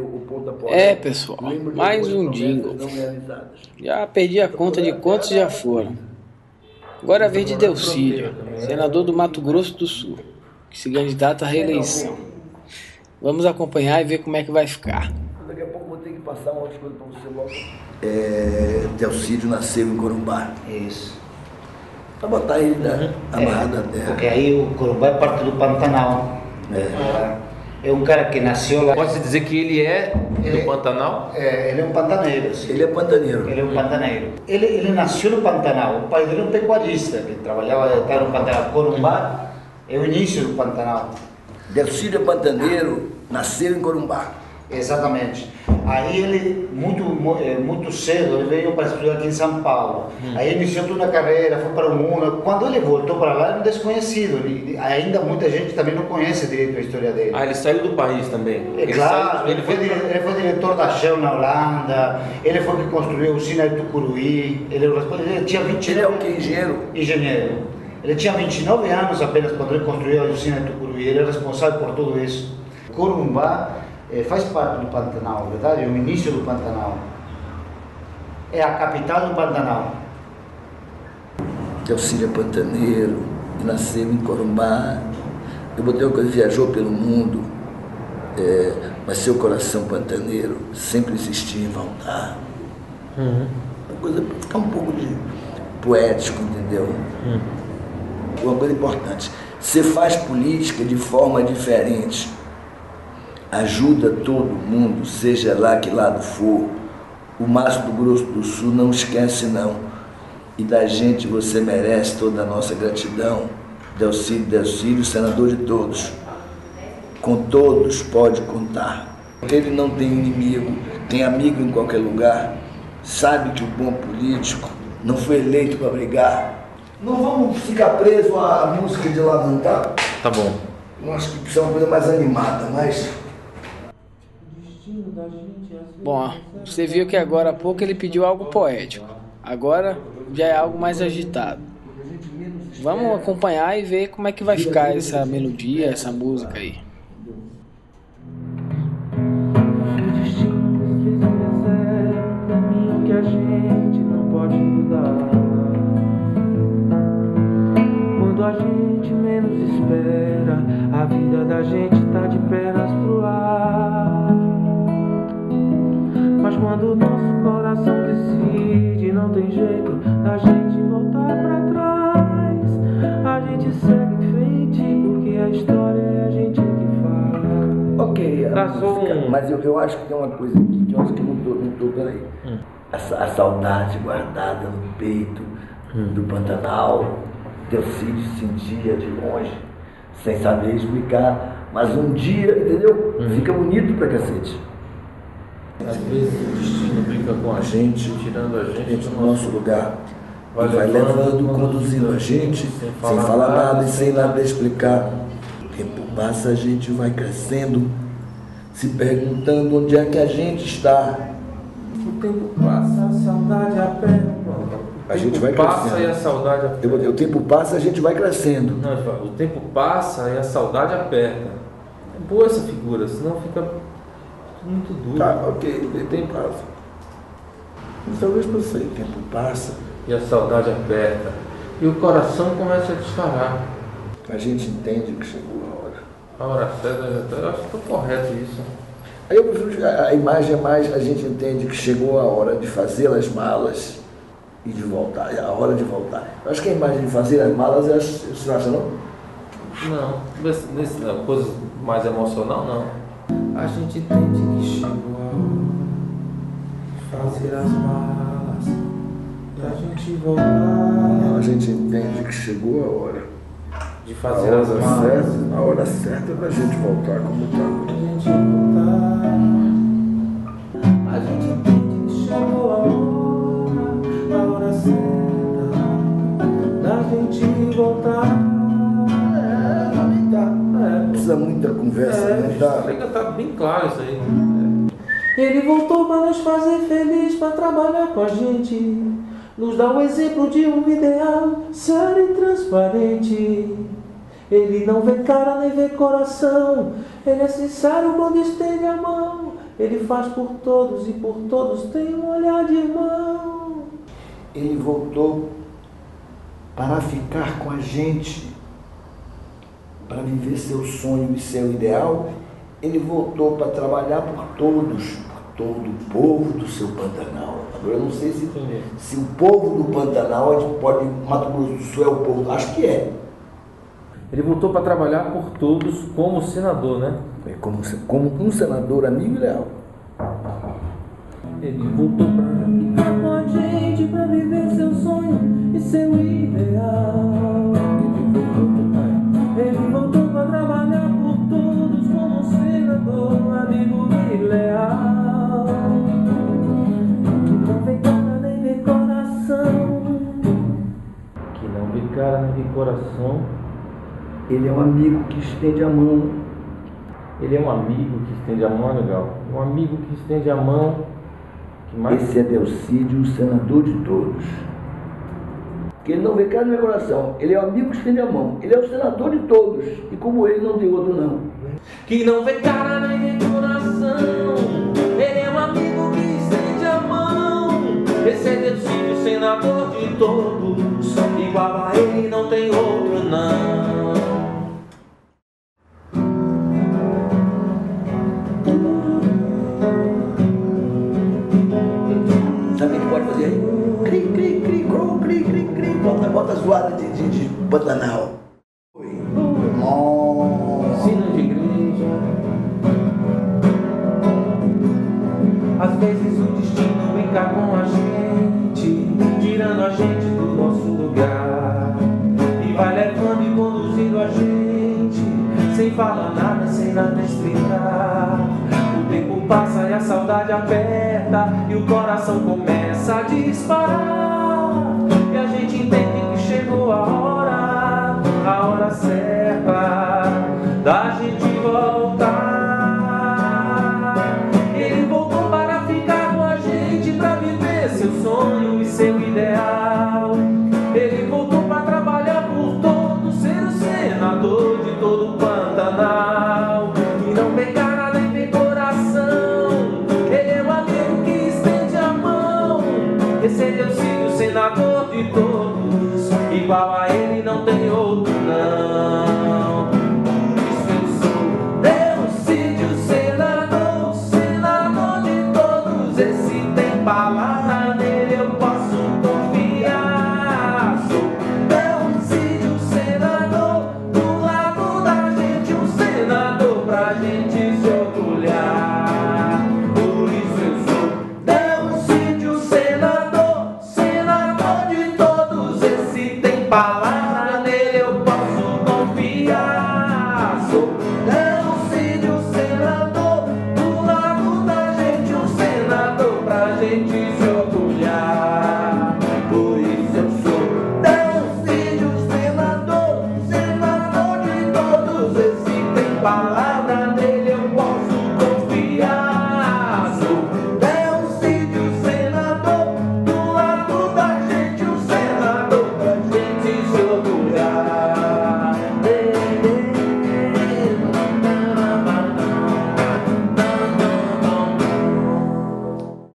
o pontapé. É, pessoal, mais um jingle. Já perdi a conta de quantos já foram. Agora é a vez de Delcídio, senador do Mato Grosso do Sul, que se candidata à reeleição. Vamos acompanhar e ver como é que vai ficar. Daqui a pouco vou ter que passar uma outra coisa para você logo. É, Delcídio nasceu em Corumbá. Isso. Para botar ele né, amarrado à terra. Porque aí o Corumbá é parte do Pantanal. É. É um cara que nasceu lá. Pode-se dizer que ele é Ele- do Pantanal? É, ele é um pantaneiro. sim. Ele é pantaneiro. Ele é um pantaneiro. Ele, ele nasceu no Pantanal. O pai dele é um pecuarista, que trabalhava estava no Pantanal. Corumbá é o início do Pantanal. Delcídio é pantaneiro, nasceu em Corumbá. Exatamente. Aí ele, muito, mu- eh, muito cedo, ele veio para estudar aqui em São Paulo. Aí iniciou toda a carreira, foi para o mundo. Quando ele voltou para lá, era um desconhecido. Ele- ainda muita gente também não conhece direito a história dele. Ah, ele saiu do país também. É ele claro, saiu, ele foi, dire- ele foi diretor da Shell na Holanda, ele foi que construiu a usina de Tucuruí, ele, ele tinha 29 Ele é o que? Engenheiro? engenheiro. Ele tinha 29 anos apenas quando ele construiu a usina de Tucuruí, ele é responsável por tudo isso. Corumbá eh, faz parte do Pantanal, verdade? É o início do Pantanal. É a capital do Pantanal. Delcídio é pantaneiro, nasceu em Corumbá. Eu botei uma coisa, viajou pelo mundo, é, mas seu coração pantaneiro sempre insistia em voltar. Uma coisa para ficar um pouco de poético, entendeu? Uma coisa importante. Você faz política de forma diferente. Ajuda todo mundo, seja lá que lado for. O Mato do Grosso do Sul não esquece não. E da gente você merece toda a nossa gratidão. Delcídio, Delcídio, senador de todos. Com todos pode contar. Ele não tem inimigo, tem amigo em qualquer lugar. Sabe que o bom político não foi eleito para brigar. Não vamos ficar presos à música de lamentar. Tá bom. Eu acho que precisa uma coisa mais animada, mas. Bom, você viu que agora há pouco ele pediu algo poético. Agora já é algo mais agitado. Vamos acompanhar e ver como é que vai ficar essa melodia, essa música aí. O destino deseja um caminho que a gente não pode mudar. Quando a gente menos espera, a vida da gente tá de pernas pro ar. Quando o nosso coração decide, não tem jeito da gente voltar pra trás. A gente segue em frente, porque a história é a gente que faz. Ok, a música, um- mas eu, eu acho que tem uma coisa aqui que eu acho que não tô, não tô peraí. A, sa- a saudade guardada no peito do Pantanal, Delcídio sentia de longe, sem saber explicar, mas um dia, entendeu? Fica bonito pra cacete. Às vezes o destino brinca com a gente, tirando a gente do no nosso lugar. Vai E vai levando, conduzindo a gente, sem falar, nada e sem nada explicar. O tempo passa, a gente vai crescendo, se perguntando onde é que a gente está. O tempo passa, a saudade aperta. A gente vai passa crescendo. e a saudade aperta. O tempo passa, a gente vai crescendo. Não, o tempo passa e a saudade aperta. É boa essa figura, senão fica muito duro. Tá, ok, o tempo passa. Mas talvez para você, o tempo passa, E a saudade aperta. E o coração começa a disparar. a gente entende que chegou a hora. A hora certa. Eu acho que tá correto isso. Aí eu prefiro, a, a imagem é mais, a gente entende que chegou a hora de fazer as malas e de voltar, é a hora de voltar. Eu acho que a imagem de fazer as malas é, você não acha não? Não, nesse, não, coisa mais emocional não. A gente entende que chegou a hora de fazer as malas pra gente voltar. A gente entende que chegou a hora. De A fazer as malas. certa, a hora certa pra gente voltar como tá. gente voltar. A gente entende que chegou a hora, a hora certa da gente voltar. Precisa muita conversa, não tá? Chega, tá bem claro isso aí. Ele voltou para nos fazer feliz, para trabalhar com a gente. Nos dá o exemplo de um ideal sério e transparente. Ele não vê cara nem vê coração. Ele é sincero quando estende a mão. Ele faz por todos e por todos tem um olhar de irmão. Ele voltou para ficar com a gente, para viver seu sonho e seu ideal. Ele voltou para trabalhar por todos, por todo o povo do seu Pantanal. Agora eu não sei se, se o povo do Pantanal pode, Mato Grosso do Sul é o povo, acho que é. Ele voltou para trabalhar por todos como senador, né? É como, como um senador amigo e leal. Ele voltou para ficar com a gente, para viver seu sonho e seu ideal. Coração. Ele é um amigo que estende a mão. Ele é um amigo que estende a mão, legal. Um amigo que estende a mão. Que mais? Esse é Delcídio, o senador de todos. Que ele não vê cara no meu coração. Ele é o amigo que estende a mão. Ele é o senador de todos. E como ele, não tem outro não. Que não vê cara nem coração. Ele é um amigo que estende a mão. Esse é Delcídio, senador de todos. Pode fazer? Cri, cri, cri, cru, cri, cri, cri. Bota, bota zoada de, de, de Pantanal. Sino de igreja. Às vezes o destino brinca com a gente, tirando a gente do nosso lugar. E vai levando e conduzindo a gente, sem falar nada, sem nada explicar. Passa e a saudade aperta, e o coração começa a disparar. E a gente entende que chegou a hora, a hora certa da gente voltar. Ele voltou para ficar com a gente, para viver seu sonho e seu ideal. Ele voltou para trabalhar por todos, ser o senador de todo o Pantanal.